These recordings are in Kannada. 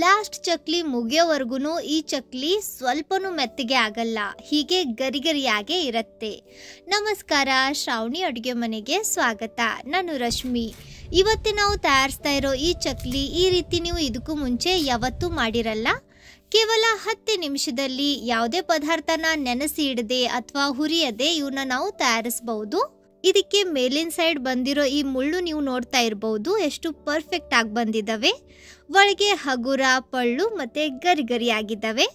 ಲಾಸ್ಟ್ ಚಕ್ಲಿ ಮುಗಿಯೋವರೆಗೂ ಈ ಚಕ್ಲಿ ಸ್ವಲ್ಪನೂ ಮೆತ್ತಗೆ ಆಗಲ್ಲ, ಹೀಗೆ ಗರಿ ಗರಿಯಾಗೇ ಇರುತ್ತೆ. ನಮಸ್ಕಾರ, ಶ್ರಾವಣಿ ಅಡುಗೆ ಮನೆಗೆ ಸ್ವಾಗತ. ನಾನು ರಶ್ಮಿ. ಇವತ್ತು ನಾವು ತಯಾರಿಸ್ತಾ ಇರೋ ಈ ಚಕ್ಲಿ ಈ ರೀತಿ ನೀವು ಇದಕ್ಕೂ ಮುಂಚೆ ಯಾವತ್ತೂ ಮಾಡಿರಲ್ಲ? ಕೇವಲ ಹತ್ತು ನಿಮಿಷದಲ್ಲಿ ಯಾವುದೇ ಪದಾರ್ಥನ ನೆನೆಸಿ ಇಡದೆ ಅಥವಾ ಹುರಿಯದೆ ಇವನ್ನ ನಾವು ತಯಾರಿಸಬಹುದು? ಇದಕ್ಕೆ ಮೇಲಿನ ಸೈಡ್ ಬಂದಿರೋ ಈ ಮುಳ್ಳು ನೀವು ನೋಡ್ತಾ ಇರಬಹುದು ಎಷ್ಟು ಪರ್ಫೆಕ್ಟ್ ಆಗಿ ಬಂದಿದ್ದಾವೆ ಒಳಗೆ ಹಗುರ, ಪಳ್ಳು ಮತ್ತೆ ಗರಿ ಗರಿ ಆಗಿದ್ದಾವೆ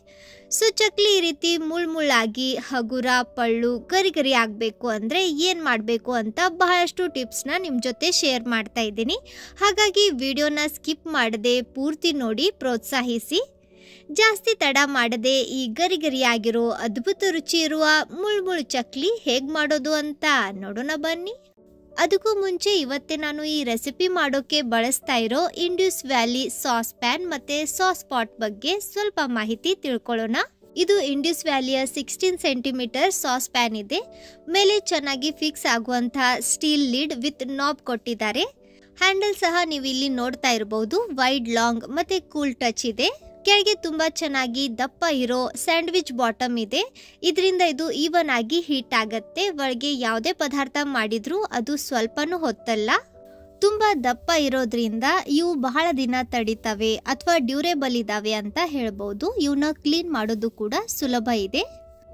ಸೊ ಚಕ್ಲಿ ಈ ರೀತಿ ಮುಳ್ ಮುಳ್ಳಾಗಿ ಹಗುರ, ಪಳ್ಳು ಗರಿ ಗರಿ ಆಗಬೇಕು ಅಂದರೆ ಏನು ಮಾಡಬೇಕು ಅಂತ ಬಹಳಷ್ಟು ಟಿಪ್ಸ್ನ ನಿಮ್ಮ ಜೊತೆ ಶೇರ್ ಮಾಡ್ತಾ ಇದ್ದೀನಿ. ಹಾಗಾಗಿ ವಿಡಿಯೋನ ಸ್ಕಿಪ್ ಮಾಡದೆ ಪೂರ್ತಿ ನೋಡಿ, ಪ್ರೋತ್ಸಾಹಿಸಿ. ಜಾಸ್ತಿ ತಡ ಮಾಡದೆ ಈ ಗರಿ ಗರಿಯಾಗಿರೋ ಅದ್ಭುತ ರುಚಿ ಇರುವ ಮುಳ್ಮುಳು ಚಕ್ಲಿ ಹೇಗೆ ಮಾಡೋದು ಅಂತ ನೋಡೋಣ ಬನ್ನಿ. ಅದಕ್ಕೂ ಮುಂಚೆ ಇವತ್ತೇ ನಾನು ಈ ರೆಸಿಪಿ ಮಾಡೋಕೆ ಬಳಸ್ತಾ ಇರೋ ಇಂಡ್ಯೂಸ್ ವ್ಯಾಲಿ ಸಾಸ್ ಪ್ಯಾನ್ ಮತ್ತೆ ಸಾಸ್ ಪಾಟ್ ಬಗ್ಗೆ ಸ್ವಲ್ಪ ಮಾಹಿತಿ ತಿಳ್ಕೊಳ್ಳೋಣ. ಇದು ಇಂಡ್ಯೂಸ್ ವ್ಯಾಲಿಯ ಸಿಕ್ಸ್ಟೀನ್ ಸೆಂಟಿಮೀಟರ್ ಸಾಸ್ ಪ್ಯಾನ್ ಇದೆ. ಮೇಲೆ ಚೆನ್ನಾಗಿ ಫಿಕ್ಸ್ ಆಗುವಂತಹ ಸ್ಟೀಲ್ ಲಿಡ್ ವಿತ್ ನಾಬ್ ಕೊಟ್ಟಿದ್ದಾರೆ. ಹ್ಯಾಂಡಲ್ ಸಹ ನೀವು ಇಲ್ಲಿ ನೋಡ್ತಾ ಇರಬಹುದು ವೈಡ್ ಲಾಂಗ್ ಮತ್ತೆ ಕೂಲ್ ಟಚ್ ಇದೆ. ಕೆಳಗೆ ತುಂಬ ಚೆನ್ನಾಗಿ ದಪ್ಪ ಇರೋ ಸ್ಯಾಂಡ್ವಿಚ್ ಬಾಟಮ್ ಇದೆ. ಇದರಿಂದ ಇದು ಈವನ್ ಆಗಿ ಹೀಟ್ ಆಗುತ್ತೆ. ಒಳಗೆ ಯಾವುದೇ ಪದಾರ್ಥ ಮಾಡಿದ್ರೂ ಅದು ಸ್ವಲ್ಪನೂ ಹೊತ್ತಲ್ಲ. ತುಂಬ ದಪ್ಪ ಇರೋದ್ರಿಂದ ಇವು ಬಹಳ ದಿನ ತಡಿತವೆ ಅಥವಾ ಡ್ಯೂರೇಬಲ್ ಇದಾವೆ ಅಂತ ಹೇಳ್ಬೋದು. ಇವನ್ನ ಕ್ಲೀನ್ ಮಾಡೋದು ಕೂಡ ಸುಲಭ ಇದೆ.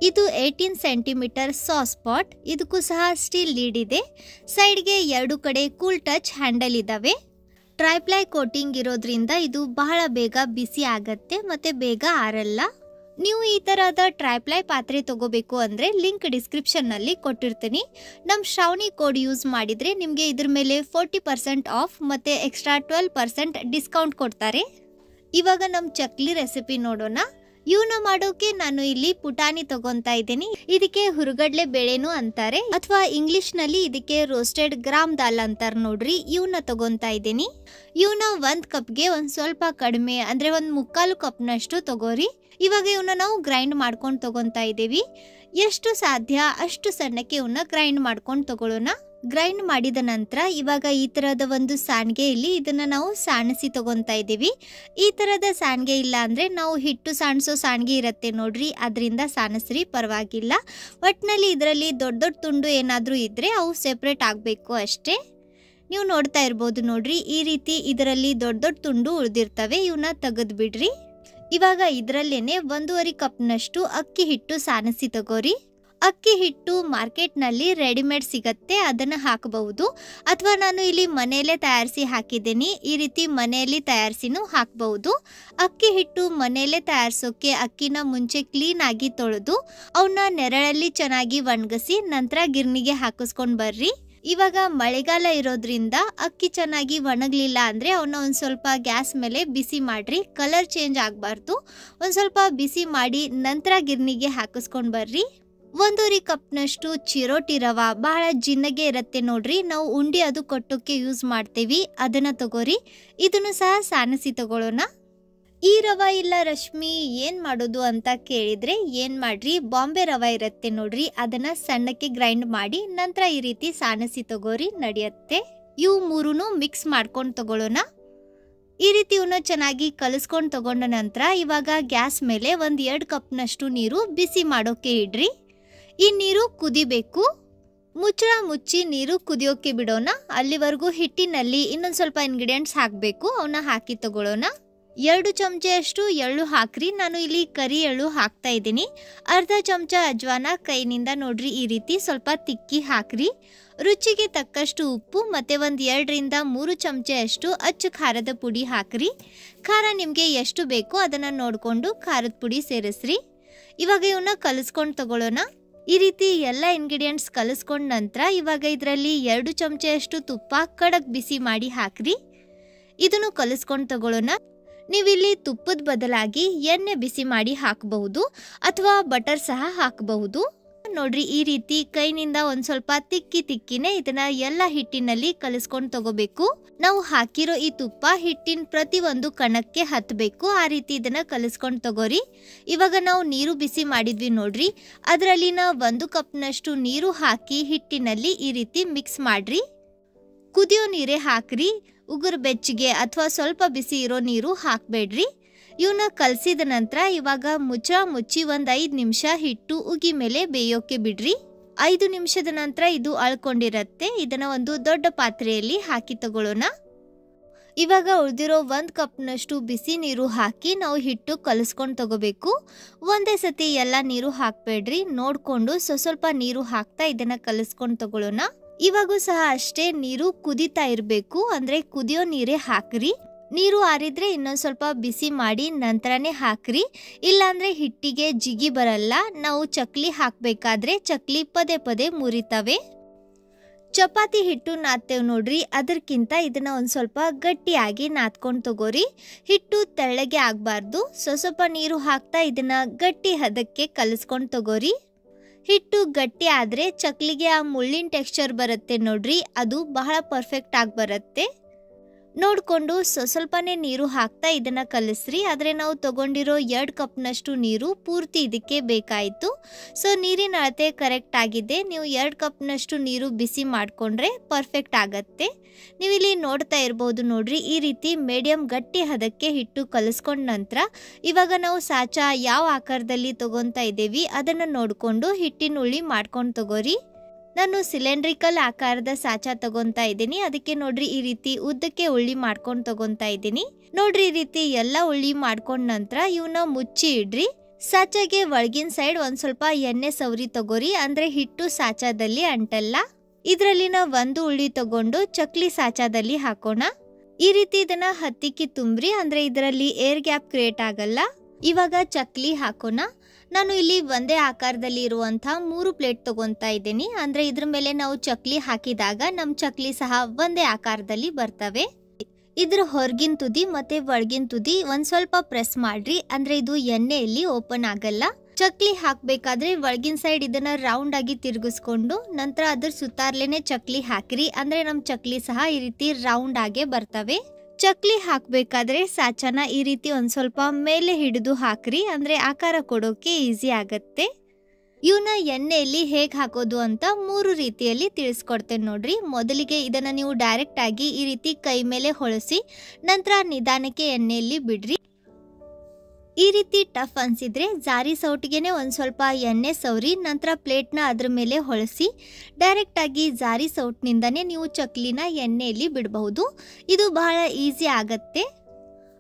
ಇದು ಏಯ್ಟೀನ್ ಸೆಂಟಿಮೀಟರ್ ಸಾಸ್ ಪಾಟ್. ಇದಕ್ಕೂ ಸಹ ಸ್ಟೀಲ್ ಲೀಡ್ ಇದೆ. ಸೈಡ್ಗೆ ಎರಡು ಕಡೆ ಕೂಲ್ ಟಚ್ ಹ್ಯಾಂಡಲ್ ಇದಾವೆ. ಟ್ರೈಪ್ಲೈ ಕೋಟಿಂಗ್ ಇರೋದ್ರಿಂದ ಇದು ಬಹಳ ಬೇಗ ಬಿಸಿ ಆಗತ್ತೆ ಮತ್ತೆ ಬೇಗ ಆರಲ್ಲ. ನೀವು ಈ ತರಹದ ಟ್ರೈಪ್ಲೈ ಪಾತ್ರೆ ತಗೋಬೇಕು ಅಂದ್ರೆ ಲಿಂಕ್ ಡಿಸ್ಕ್ರಿಪ್ಷನ್ನಲ್ಲಿ ಕೊಟ್ಟಿರ್ತೀನಿ. ನಮ್ಮ ಶ್ರಾವಣಿ ಕೋಡ್ ಯೂಸ್ ಮಾಡಿದ್ರೆ ನಿಮಗೆ ಇದ್ರ ಮೇಲೆ ಫೋರ್ಟಿ ಪರ್ಸೆಂಟ್ ಆಫ್ ಮತ್ತೆ ಎಕ್ಸ್ಟ್ರಾ ಟ್ವೆಲ್ ಪರ್ಸೆಂಟ್ ಡಿಸ್ಕೌಂಟ್ ಕೊಡ್ತಾರೆ. ಇವಾಗ ನಮ್ಮ ಚಕ್ಲಿ ರೆಸಿಪಿ ನೋಡೋಣ. ಇವನ್ನ ಮಾಡೋಕೆ ನಾನು ಇಲ್ಲಿ ಪುಟಾಣಿ ತಗೊಂತಾ ಇದ್ದೀನಿ. ಇದಕ್ಕೆ ಹುರುಗಡ್ಲೆ ಬೇಳೆನು ಅಂತಾರೆ. ಅಥವಾ ಇಂಗ್ಲಿಷ್ನಲ್ಲಿ ಇದಕ್ಕೆ ರೋಸ್ಟೆಡ್ ಗ್ರಾಮ್ ದಾಲ್ ಅಂತಾರೆ ನೋಡ್ರಿ ಇವನ್ನ ತಗೊಂತಾ ಇದ್ದೀನಿ. ಇವನ್ನ ಒಂದ್ ಕಪ್ಗೆ ಒಂದ್ ಸ್ವಲ್ಪ ಕಡಿಮೆ, ಅಂದ್ರೆ ಒಂದ್ ಮುಕ್ಕಾಲು ಕಪ್ನಷ್ಟು ತಗೋರಿ. ಇವಾಗ ಇವನ್ನ ನಾವು ಗ್ರೈಂಡ್ ಮಾಡ್ಕೊಂಡು ತಗೊಂತಾ ಇದ್ದೀವಿ. ಎಷ್ಟು ಸಾಧ್ಯ ಅಷ್ಟು ಸಣ್ಣಕ್ಕೆ ಇವನ್ನ ಗ್ರೈಂಡ್ ಮಾಡ್ಕೊಂಡು ತಗೊಳ್ಳೋಣ. ಗ್ರೈಂಡ್ ಮಾಡಿದ ನಂತರ ಇವಾಗ ಈ ಥರದ ಒಂದು ಸಾಣಿಗೆಯಲ್ಲಿ ಇದನ್ನು ನಾವು ಸಾಣಿಸಿ ತೊಗೊತಾ ಇದ್ದೀವಿ. ಈ ಥರದ ಸಾಣಿಗೆ ಇಲ್ಲ ಅಂದರೆ ನಾವು ಹಿಟ್ಟು ಸಾಣಿಸೋ ಸಾಣಿಗೆ ಇರುತ್ತೆ ನೋಡ್ರಿ, ಅದರಿಂದ ಸಾಣಿಸ್ರಿ ಪರವಾಗಿಲ್ಲ. ಒಟ್ಟಿನಲ್ಲಿ ಇದರಲ್ಲಿ ದೊಡ್ಡ ದೊಡ್ಡ ತುಂಡು ಏನಾದರೂ ಇದ್ದರೆ ಅವು ಸೆಪ್ರೇಟ್ ಆಗಬೇಕು ಅಷ್ಟೇ. ನೀವು ನೋಡ್ತಾ ಇರ್ಬೋದು ನೋಡ್ರಿ, ಈ ರೀತಿ ಇದರಲ್ಲಿ ದೊಡ್ಡ ದೊಡ್ಡ ತುಂಡು ಉಳಿದಿರ್ತವೆ ಇವನ್ನ ತೆಗೆದು ಬಿಡ್ರಿ. ಇವಾಗ ಇದರಲ್ಲೇನೆ ಒಂದೂವರೆ ಕಪ್ನಷ್ಟು ಅಕ್ಕಿ ಹಿಟ್ಟು ಸಾಣಿಸಿ ತಗೋರಿ. ಅಕ್ಕಿ ಹಿಟ್ಟು ಮಾರ್ಕೆಟ್ನಲ್ಲಿ ರೆಡಿಮೇಡ್ ಸಿಗತ್ತೆ, ಅದನ್ನು ಹಾಕಬಹುದು ಅಥವಾ ನಾನು ಇಲ್ಲಿ ಮನೆಯಲ್ಲೇ ತಯಾರಿಸಿ ಹಾಕಿದ್ದೀನಿ. ಈ ರೀತಿ ಮನೆಯಲ್ಲಿ ತಯಾರಿಸಿನೂ ಹಾಕಬಹುದು ಅಕ್ಕಿ ಹಿಟ್ಟು ಮನೆಯಲ್ಲೇ ತಯಾರಿಸೋಕೆ ಅಕ್ಕಿನ ಮುಂಚೆ ಕ್ಲೀನ್ ಆಗಿ ತೊಳೆದು ಅವನ್ನ ನೆರಳಲ್ಲಿ ಚೆನ್ನಾಗಿ ಒಣಗಿಸಿ, ನಂತರ ಗಿರ್ನಿಗೆ ಹಾಕಿಸ್ಕೊಂಡು ಬರ್ರಿ. ಇವಾಗ ಮಳೆಗಾಲ ಇರೋದ್ರಿಂದ ಅಕ್ಕಿ ಚೆನ್ನಾಗಿ ಒಣಗಲಿಲ್ಲ ಅಂದರೆ ಅವನ್ನ ಒಂದು ಸ್ವಲ್ಪ ಗ್ಯಾಸ್ ಮೇಲೆ ಬಿಸಿ ಮಾಡಿರಿ. ಕಲರ್ ಚೇಂಜ್ ಆಗಬಾರ್ದು. ಒಂದು ಸ್ವಲ್ಪ ಬಿಸಿ ಮಾಡಿ ನಂತರ ಗಿರ್ನಿಗೆ ಹಾಕಿಸ್ಕೊಂಡು ಬರ್ರಿ. ಒಂದೂವರೆ ಕಪ್ನಷ್ಟು ಚಿರೋಟಿ ರವ. ಬಹಳ ಜಿನ್ನಗೆ ಇರುತ್ತೆ ನೋಡ್ರಿ. ನಾವು ಉಂಡಿ ಅದು ಕೊಟ್ಟೋಕೆ ಯೂಸ್ ಮಾಡ್ತೀವಿ. ಅದನ್ನ ತಗೋರಿ. ಇದನ್ನು ಸಹ ಸಾನಸಿ ತಗೊಳ್ಳೋಣ. ಈ ರವ ಇಲ್ಲ ರಶ್ಮಿ, ಏನು ಮಾಡೋದು ಅಂತ ಕೇಳಿದ್ರೆ ಏನು ಮಾಡ್ರಿ? ಬಾಂಬೆ ರವ ಇರುತ್ತೆ ನೋಡ್ರಿ. ಅದನ್ನ ಸಣ್ಣಕ್ಕೆ ಗ್ರೈಂಡ್ ಮಾಡಿ ನಂತರ ಈ ರೀತಿ ಸಾನಸಿ ತಗೋರಿ. ನಡೆಯುತ್ತೆ. ಇವು ಮೂರೂ ಮಿಕ್ಸ್ ಮಾಡ್ಕೊಂಡು ತಗೊಳ್ಳೋಣ. ಈ ರೀತಿ ಇವನ್ನ ಚೆನ್ನಾಗಿ ಕಲಿಸ್ಕೊಂಡು ತಗೊಂಡ ನಂತರ ಇವಾಗ ಗ್ಯಾಸ್ ಮೇಲೆ ಒಂದು ಎರಡು ಕಪ್ನಷ್ಟು ನೀರು ಬಿಸಿ ಮಾಡೋಕೆ ಇಡ್ರಿ. ಈ ನೀರು ಕುದಿಬೇಕು. ಮುಚ್ಚಳ ಮುಚ್ಚಿ ನೀರು ಕುದಿಯೋಕ್ಕೆ ಬಿಡೋಣ. ಅಲ್ಲಿವರೆಗೂ ಹಿಟ್ಟಿನಲ್ಲಿ ಇನ್ನೊಂದು ಸ್ವಲ್ಪ ಇಂಗ್ರೀಡಿಯೆಂಟ್ಸ್ ಹಾಕಬೇಕು. ಅವನ್ನ ಹಾಕಿ ತಗೊಳ್ಳೋಣ. ಎರಡು ಚಮಚೆಯಷ್ಟು ಎಳ್ಳು ಹಾಕ್ರಿ. ನಾನು ಇಲ್ಲಿ ಕರಿ ಎಳ್ಳು ಹಾಕ್ತಾ ಇದ್ದೀನಿ. ಅರ್ಧ ಚಮಚ ಅಜ್ವಾನ ಕೈನಿಂದ ನೋಡ್ರಿ ಈ ರೀತಿ ಸ್ವಲ್ಪ ತಿಕ್ಕಿ ಹಾಕ್ರಿ. ರುಚಿಗೆ ತಕ್ಕಷ್ಟು ಉಪ್ಪು ಮತ್ತೆ ಒಂದು ಎರಡರಿಂದ ಮೂರು ಚಮಚೆಯಷ್ಟು ಅಚ್ಚು ಖಾರದ ಪುಡಿ ಹಾಕ್ರಿ. ಖಾರ ನಿಮಗೆ ಎಷ್ಟು ಬೇಕೋ ಅದನ್ನು ನೋಡಿಕೊಂಡು ಖಾರದ ಪುಡಿ ಸೇರಿಸ್ರಿ. ಇವಾಗ ಇವನ್ನ ಕಲಿಸ್ಕೊಂಡು ತಗೊಳ್ಳೋಣ. ಈ ರೀತಿ ಎಲ್ಲ ಇಂಗ್ರೀಡಿಯೆಂಟ್ಸ್ ಕಲಿಸ್ಕೊಂಡ ನಂತರ ಇವಾಗ ಇದರಲ್ಲಿ ಎರಡು ಚಮಚೆಯಷ್ಟು ತುಪ್ಪ ಕಡಕ್ ಬಿಸಿ ಮಾಡಿ ಹಾಕ್ರಿ. ಇದನ್ನು ಕಲಿಸ್ಕೊಂಡು ತಗೊಳ್ಳೋಣ. ನೀವಿಲ್ಲಿ ತುಪ್ಪದ ಬದಲಾಗಿ ಎಣ್ಣೆ ಬಿಸಿ ಮಾಡಿ ಹಾಕಬಹುದು ಅಥವಾ ಬಟರ್ ಸಹ ಹಾಕಬಹುದು. ನೋಡ್ರಿ, ಈ ರೀತಿ ಕೈನಿಂದ ಒಂದ್ ಸ್ವಲ್ಪ ತಿಕ್ಕಿ ತಿಕ್ಕಿನೇ ಇದನ್ನ ಎಲ್ಲ ಹಿಟ್ಟಿನಲ್ಲಿ ಕಲಿಸ್ಕೊಂಡು ತಗೋಬೇಕು. ನಾವು ಹಾಕಿರೋ ಈ ತುಪ್ಪ ಹಿಟ್ಟಿನ ಪ್ರತಿ ಒಂದು ಕಣಕ್ಕೆ ಹತ್ತಬೇಕು ಆ ರೀತಿ ಇದನ್ನ ಕಲಿಸ್ಕೊಂಡು ತಗೋರಿ. ಇವಾಗ ನಾವು ನೀರು ಬಿಸಿ ಮಾಡಿದ್ವಿ ನೋಡ್ರಿ. ಅದರಲ್ಲಿನ ಒಂದು ಕಪ್ನಷ್ಟು ನೀರು ಹಾಕಿ ಹಿಟ್ಟಿನಲ್ಲಿ ಈ ರೀತಿ ಮಿಕ್ಸ್ ಮಾಡ್ರಿ. ಕುದಿಯೋ ನೀರೇ ಹಾಕ್ರಿ. ಉಗುರು ಬೆಚ್ಚಗೆ ಅಥವಾ ಸ್ವಲ್ಪ ಬಿಸಿ ಇರೋ ನೀರು ಹಾಕಬೇಡ್ರಿ. ಇವನ್ನ ಕಲಸಿದ ನಂತರ ಇವಾಗ ಮುಚ್ಚ ಮುಚ್ಚಿ ಒಂದು ಐದು ನಿಮಿಷ ಹಿಟ್ಟು ಉಗಿ ಮೇಲೆ ಬೇಯೋಕೆ ಬಿಡ್ರಿ. ಐದು ನಿಮಿಷದ ನಂತರ ಇದು ಅಳ್ಕೊಂಡಿರತ್ತೆ. ಇದನ್ನ ಒಂದು ದೊಡ್ಡ ಪಾತ್ರೆಯಲ್ಲಿ ಹಾಕಿ ತಗೊಳ್ಳೋಣ. ಇವಾಗ ಉಳಿದಿರೋ ಒಂದು ಕಪ್ನಷ್ಟು ಬಿಸಿ ನೀರು ಹಾಕಿ ನಾವು ಹಿಟ್ಟು ಕಲಸ್ಕೊಂಡು ತಗೋಬೇಕು. ಒಂದೇ ಸತಿ ಎಲ್ಲ ನೀರು ಹಾಕಬೇಡ್ರಿ. ನೋಡಿಕೊಂಡು ಸ್ವಲ್ಪ ನೀರು ಹಾಕ್ತಾ ಇದನ್ನು ಕಲಿಸ್ಕೊಂಡು ತಗೊಳ್ಳೋಣ. ಇವಾಗೂ ಸಹ ಅಷ್ಟೇ ನೀರು ಕುದಿತಾ ಇರಬೇಕು. ಅಂದರೆ ಕುದಿಯೋ ನೀರೇ ಹಾಕ್ರಿ. ನೀರು ಆರಿದ್ರೆ ಇನ್ನೊಂದು ಸ್ವಲ್ಪ ಬಿಸಿ ಮಾಡಿ ನಂತರನೇ ಹಾಕ್ರಿ. ಇಲ್ಲಾಂದರೆ ಹಿಟ್ಟಿಗೆ ಜಿಗಿ ಬರಲ್ಲ. ನಾವು ಚಕ್ಲಿ ಹಾಕಬೇಕಾದ್ರೆ ಚಕ್ಲಿ ಪದೇ ಪದೇ ಮುರಿತವೆ. ಚಪಾತಿ ಹಿಟ್ಟು ನಾದ್ತೇವೆ ನೋಡ್ರಿ. ಅದಕ್ಕಿಂತ ಇದನ್ನ ಒಂದು ಸ್ವಲ್ಪ ಗಟ್ಟಿಯಾಗಿ ನಾದ್ಕೊಂಡು ತಗೋರಿ. ಹಿಟ್ಟು ತೆಳ್ಳಗೆ ಆಗಬಾರ್ದು. ಸ್ವಲ್ಪ ನೀರು ಹಾಕ್ತಾ ಇದನ್ನ ಗಟ್ಟಿ ಹದಕ್ಕೆ ಕಲಿಸ್ಕೊಂಡು ತಗೋರಿ. ಹಿಟ್ಟು ಗಟ್ಟಿ ಆದರೆ ಚಕ್ಲಿಗೆ ಆ ಮುಳ್ಳಿನ ಟೆಕ್ಸ್ಚರ್ ಬರುತ್ತೆ ನೋಡ್ರಿ. ಅದು ಬಹಳ ಪರ್ಫೆಕ್ಟ್ ಆಗಿ ಬರುತ್ತೆ. ನೋಡಿಕೊಂಡು ಸ್ವಲ್ಪನೇ ನೀರು ಹಾಕ್ತಾ ಇದನ್ನು ಕಲಿಸ್ರಿ. ಆದರೆ ನಾವು ತಗೊಂಡಿರೋ ಎರಡು ಕಪ್ನಷ್ಟು ನೀರು ಪೂರ್ತಿ ಇದಕ್ಕೆ ಬೇಕಾಯಿತು. ಸೊ, ನೀರಿನ ಅಳತೆ ಕರೆಕ್ಟ್ ಆಗಿದೆ. ನೀವು ಎರಡು ಕಪ್ನಷ್ಟು ನೀರು ಬಿಸಿ ಮಾಡಿಕೊಂಡ್ರೆ ಪರ್ಫೆಕ್ಟ್ ಆಗತ್ತೆ. ನೀವು ಇಲ್ಲಿ ನೋಡ್ತಾ ಇರ್ಬೋದು ನೋಡ್ರಿ, ಈ ರೀತಿ ಮೀಡಿಯಂ ಗಟ್ಟಿ ಹದಕ್ಕೆ ಹಿಟ್ಟು ಕಲಿಸ್ಕೊಂಡ ನಂತರ ಇವಾಗ ನಾವು ಸಾಚಾ ಯಾವ ಆಕಾರದಲ್ಲಿ ತಗೊತಾ ಇದ್ದೀವಿ ಅದನ್ನು ನೋಡಿಕೊಂಡು ಹಿಟ್ಟಿನ ಉಳಿ ಮಾಡ್ಕೊಂಡು ತಗೋರಿ. ನಾನು ಸಿಲಿಂಡ್ರಿಕಲ್ ಆಕಾರದ ಸಾಚ ತಗೊಂತಾ ಇದ್ದೀನಿ. ಅದಕ್ಕೆ ನೋಡ್ರಿ ಈ ರೀತಿ ಉದ್ದಕ್ಕೆ ಉಳ್ಳಿ ಮಾಡ್ಕೊಂಡು ತಗೊಂತಾ ಇದ್ದೀನಿ. ನೋಡ್ರಿ ಈ ರೀತಿ ಎಲ್ಲ ಉಳ್ಳಿ ಮಾಡ್ಕೊಂಡ ನಂತರ ಇವನ್ನ ಮುಚ್ಚಿ ಇಡ್ರಿ. ಸಾಚಾಗೆ ಒಳಗಿನ ಸೈಡ್ ಒಂದ್ ಸ್ವಲ್ಪ ಎಣ್ಣೆ ಸವರಿ ತಗೋರಿ. ಅಂದ್ರೆ ಹಿಟ್ಟು ಸಾಚಾದಲ್ಲಿ ಅಂಟಲ್ಲ. ಇದರಲ್ಲಿನ ಒಂದು ಉಳ್ಳಿ ತಗೊಂಡು ಚಕ್ಲಿ ಸಾಚಾದಲ್ಲಿ ಹಾಕೋಣ. ಈ ರೀತಿ ಇದನ್ನ ಹತ್ತಿಕ್ಕಿ ತುಂಬ್ರಿ. ಅಂದ್ರೆ ಇದರಲ್ಲಿ ಏರ್ ಗ್ಯಾಪ್ ಕ್ರಿಯೇಟ್ ಆಗಲ್ಲ. ಇವಾಗ ಚಕ್ಲಿ ಹಾಕೋಣ. ನಾನು ಇಲ್ಲಿ ಒಂದೇ ಆಕಾರದಲ್ಲಿ ಇರುವಂಥ ಮೂರು ಪ್ಲೇಟ್ ತಗೊಂತಾ ಇದ್ದೀನಿ. ಅಂದರೆ ಇದ್ರ ಮೇಲೆ ನಾವು ಚಕ್ಲಿ ಹಾಕಿದಾಗ ನಮ್ಮ ಚಕ್ಲಿ ಸಹ ಒಂದೇ ಆಕಾರದಲ್ಲಿ ಬರ್ತವೆ. ಇದ್ರ ಹೊರಗಿನ ತುದಿ ಮತ್ತೆ ಒಳಗಿನ ತುದಿ ಒಂದ್ ಸ್ವಲ್ಪ ಪ್ರೆಸ್ ಮಾಡ್ರಿ. ಅಂದ್ರೆ ಇದು ಎಣ್ಣೆಯಲ್ಲಿ ಓಪನ್ ಆಗಲ್ಲ. ಚಕ್ಲಿ ಹಾಕ್ಬೇಕಾದ್ರೆ ಒಳಗಿನ ಸೈಡ್ ಇದನ್ನ ರೌಂಡ್ ಆಗಿ ತಿರುಗಿಸ್ಕೊಂಡು ನಂತರ ಅದ್ರ ಸುತ್ತಾರ್ಲೇನೆ ಚಕ್ಲಿ ಹಾಕ್ರಿ. ಅಂದ್ರೆ ನಮ್ ಚಕ್ಲಿ ಸಹ ಈ ರೀತಿ ರೌಂಡ್ ಆಗೇ ಬರ್ತವೆ. ಚಕ್ಲಿ ಹಾಕಬೇಕಾದ್ರೆ ಸಾಚನ ಈ ರೀತಿ ಒಂದು ಸ್ವಲ್ಪ ಮೇಲೆ ಹಿಡಿದು ಹಾಕ್ರಿ. ಅಂದರೆ ಆಕಾರ ಕೊಡೋಕೆ ಈಸಿ ಆಗತ್ತೆ. ಇವನ್ನ ಎಣ್ಣೆಯಲ್ಲಿ ಹೇಗೆ ಹಾಕೋದು ಅಂತ ಮೂರು ರೀತಿಯಲ್ಲಿ ತಿಳಿಸ್ಕೊಡ್ತೇನೆ ನೋಡ್ರಿ. ಮೊದಲಿಗೆ ಇದನ್ನು ನೀವು ಡೈರೆಕ್ಟ್ ಆಗಿ ಈ ರೀತಿ ಕೈ ಮೇಲೆ ಹೊಳಸಿ, ನಂತರ ನಿಧಾನಕ್ಕೆ ಎಣ್ಣೆಯಲ್ಲಿ ಬಿಡ್ರಿ. ಈ ರೀತಿ ಟಫ್ ಅನ್ಸಿದ್ರೆ ಜಾರಿ ಸೌಟಿಗೆನೆ ಒಂದು ಸ್ವಲ್ಪ ಎಣ್ಣೆ ಸವರಿ, ನಂತರ ಪ್ಲೇಟ್ನ ಅದ್ರ ಮೇಲೆ ಹೊಳಸಿ ಡೈರೆಕ್ಟಾಗಿ ಜಾರಿ ಸೌಟ್ನಿಂದನೇ ನೀವು ಚಕ್ಲಿನ ಎಣ್ಣೆಯಲ್ಲಿ ಬಿಡಬಹುದು. ಇದು ಬಹಳ ಈಸಿ ಆಗತ್ತೆ.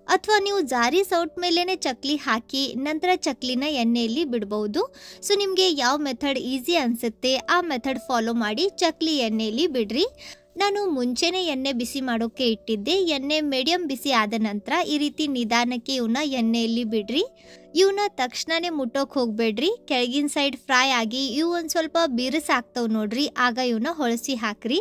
ಅಥವಾ ನೀವು ಜಾರಿ ಸೌಟ್ ಮೇಲೇ ಚಕ್ಲಿ ಹಾಕಿ, ನಂತರ ಚಕ್ಲಿನ ಎಣ್ಣೆಯಲ್ಲಿ ಬಿಡಬಹುದು. ಸೊ ನಿಮಗೆ ಯಾವ ಮೆಥಡ್ ಈಸಿ ಅನಿಸುತ್ತೆ, ಆ ಮೆಥಡ್ ಫಾಲೋ ಮಾಡಿ ಚಕ್ಲಿ ಎಣ್ಣೆಯಲ್ಲಿ ಬಿಡ್ರಿ. ನಾನು ಮುಂಚೆನೆ ಎಣ್ಣೆ ಬಿಸಿ ಮಾಡೋಕ್ಕೆ ಇಟ್ಟಿದ್ದೆ. ಎಣ್ಣೆ ಮೀಡಿಯಂ ಬಿಸಿ ಆದ ನಂತರ ಈ ರೀತಿ ನಿಧಾನಕ್ಕೆ ಇವನ್ನ ಎಣ್ಣೆಯಲ್ಲಿ ಬಿಡ್ರಿ. ಇವನ್ನ ತಕ್ಷಣನೇ ಮುಟ್ಟೋಕೆ ಹೋಗಬೇಡ್ರಿ. ಕೆಳಗಿನ ಸೈಡ್ ಫ್ರೈ ಆಗಿ ಇವು ಒಂದು ಸ್ವಲ್ಪ ಬಿರುಸಾಗ್ತವ್ ನೋಡ್ರಿ. ಆಗ ಇವನ್ನ ಹೊಳಸಿ ಹಾಕ್ರಿ.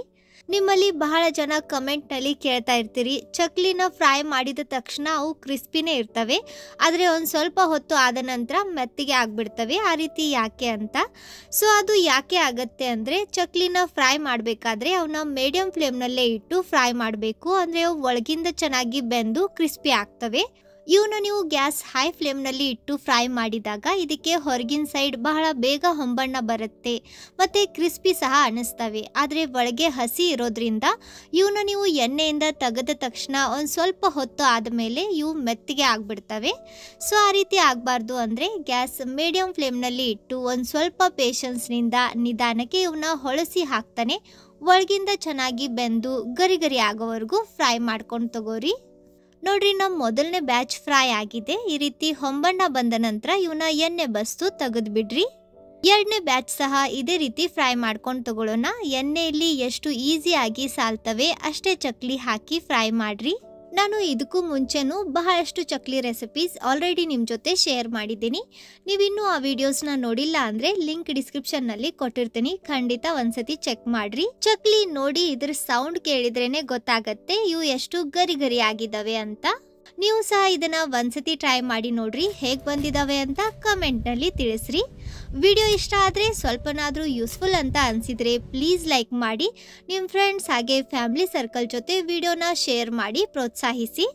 ನಿಮ್ಮಲ್ಲಿ ಬಹಳ ಜನ ಕಮೆಂಟ್ನಲ್ಲಿ ಕೇಳ್ತಾ ಇರ್ತೀರಿ. ಚಕ್ಲಿನ ಫ್ರೈ ಮಾಡಿದ ತಕ್ಷಣ ಅವು ಕ್ರಿಸ್ಪಿನೇ ಇರ್ತವೆ. ಆದರೆ ಒಂದು ಸ್ವಲ್ಪ ಹೊತ್ತು ಆದ ನಂತರ ಮೆತ್ತಿಗೆ ಆಗಿಬಿಡ್ತವೆ. ಆ ರೀತಿ ಯಾಕೆ ಅಂತ. ಸೊ, ಅದು ಯಾಕೆ ಆಗುತ್ತೆ ಅಂದರೆ ಚಕ್ಲಿನ ಫ್ರೈ ಮಾಡಬೇಕಾದ್ರೆ ಅವನ್ನ ಮೀಡಿಯಂ ಫ್ಲೇಮ್ನಲ್ಲೇ ಇಟ್ಟು ಫ್ರೈ ಮಾಡಬೇಕು. ಅಂದರೆ ಅವು ಒಳಗಿಂದ ಚೆನ್ನಾಗಿ ಬೆಂದು ಕ್ರಿಸ್ಪಿ ಆಗ್ತವೆ. ಇವನ್ನ ನೀವು ಗ್ಯಾಸ್ ಹೈ ಫ್ಲೇಮ್ನಲ್ಲಿ ಇಟ್ಟು ಫ್ರೈ ಮಾಡಿದಾಗ ಇದಕ್ಕೆ ಹೊರಗಿನ ಸೈಡ್ ಬಹಳ ಬೇಗ ಹೊಂಬಣ್ಣ ಬರುತ್ತೆ ಮತ್ತು ಕ್ರಿಸ್ಪಿ ಸಹ ಅನ್ನಿಸ್ತವೆ ಆದರೆ ಒಳಗೆ ಹಸಿ ಇರೋದ್ರಿಂದ ಇವನು ನೀವು ಎಣ್ಣೆಯಿಂದ ತೆಗೆದ ತಕ್ಷಣ ಒಂದು ಸ್ವಲ್ಪ ಹೊತ್ತು ಆದಮೇಲೆ ಇವು ಮೆತ್ತಿಗೆ ಆಗಿಬಿಡ್ತವೆ. ಸೊ, ಆ ರೀತಿ ಆಗಬಾರ್ದು ಅಂದರೆ ಗ್ಯಾಸ್ ಮೀಡಿಯಂ ಫ್ಲೇಮ್ನಲ್ಲಿ ಇಟ್ಟು ಒಂದು ಸ್ವಲ್ಪ ಪೇಷನ್ಸ್ನಿಂದ ನಿಧಾನಕ್ಕೆ ಇವನ್ನ ಹೊಳಸಿ ಹಾಕ್ತಾನೆ. ಒಳಗಿಂದ ಚೆನ್ನಾಗಿ ಬೆಂದು ಗರಿ ಗರಿ ಆಗೋವರೆಗೂ ಫ್ರೈ ಮಾಡ್ಕೊಂಡು ತಗೋರಿ. ನೋಡ್ರಿ ನಮ್ಮ ಮೊದಲನೇ ಬ್ಯಾಚ್ ಫ್ರೈ ಆಗಿದೆ. ಈ ರೀತಿ ಹೊಂಬಣ್ಣ ಬಂದ ನಂತರ ಇವನ್ನ ಎಣ್ಣೆ ಬಸ್ತು ತೆಗೆದು ಬಿಡ್ರಿ. ಎರಡನೇ ಬ್ಯಾಚ್ ಸಹ ಇದೇ ರೀತಿ ಫ್ರೈ ಮಾಡ್ಕೊಂಡು ತಗೊಳ್ಳೋಣ. ಎಣ್ಣೆಯಲ್ಲಿ ಎಷ್ಟು ಈಸಿಯಾಗಿ ಸಾಲ್ತವೆ ಅಷ್ಟೇ ಚಕ್ಲಿ ಹಾಕಿ ಫ್ರೈ ಮಾಡ್ರಿ. ನಾನು ಇದಕ್ಕೂ ಮುಂಚೆನೂ ಬಹಳಷ್ಟು ಚಕ್ಲಿ ರೆಸಿಪೀಸ್ ಆಲ್ರೆಡಿ ನಿಮ್ಮ ಜೊತೆ ಶೇರ್ ಮಾಡಿದ್ದೀನಿ. ನೀವಿನ್ನೂ ಆ ವಿಡಿಯೋಸ್ನ ನೋಡಿಲ್ಲ ಅಂದರೆ ಲಿಂಕ್ ಡಿಸ್ಕ್ರಿಪ್ಷನ್ನಲ್ಲಿ ಕೊಟ್ಟಿರ್ತೀನಿ. ಖಂಡಿತ ಒಂದ್ಸತಿ ಚೆಕ್ ಮಾಡಿರಿ. ಚಕ್ಲಿ ನೋಡಿ ಇದ್ರ ಸೌಂಡ್ ಕೇಳಿದ್ರೇನೆ ಗೊತ್ತಾಗತ್ತೆ ಇವು ಎಷ್ಟು ಗರಿ ಗರಿ ಆಗಿದ್ದಾವೆ ಅಂತ. ನೀವು ಸಹ ಇದನ್ನ ಒಂದ್ಸತಿ ಟ್ರೈ ಮಾಡಿ ನೋಡ್ರಿ ಹೇಗೆ ಬಂದಿದ್ದಾವೆ ಅಂತ ಕಮೆಂಟ್ನಲ್ಲಿ ತಿಳಿಸ್ರಿ. ವಿಡಿಯೋ ಇಷ್ಟ ಆದರೆ ಸ್ವಲ್ಪನಾದರೂ ಯೂಸ್ಫುಲ್ ಅಂತ ಅನಿಸಿದರೆ ಪ್ಲೀಸ್ ಲೈಕ್ ಮಾಡಿ ನಿಮ್ಮ ಫ್ರೆಂಡ್ಸ್ ಹಾಗೆ ಫ್ಯಾಮಿಲಿ ಸರ್ಕಲ್ ಜೊತೆ ವಿಡಿಯೋನ ಶೇರ್ ಮಾಡಿ ಪ್ರೋತ್ಸಾಹಿಸಿ.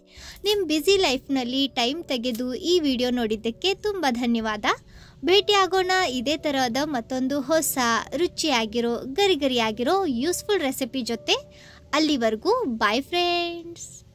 ನಿಮ್ಮ ಬ್ಯುಸಿ ಲೈಫ್ನಲ್ಲಿ ಟೈಮ್ ತೆಗೆದು ಈ ವಿಡಿಯೋ ನೋಡಿದ್ದಕ್ಕೆ ತುಂಬ ಧನ್ಯವಾದ. ಭೇಟಿಯಾಗೋಣ ಇದೇ ಥರದ ಮತ್ತೊಂದು ಹೊಸ ರುಚಿಯಾಗಿರೋ, ಗರಿಗರಿಯಾಗಿರೋ ಯೂಸ್ಫುಲ್ ರೆಸಿಪಿ ಜೊತೆ. ಅಲ್ಲಿವರೆಗೂ ಬಾಯ್ ಫ್ರೆಂಡ್ಸ್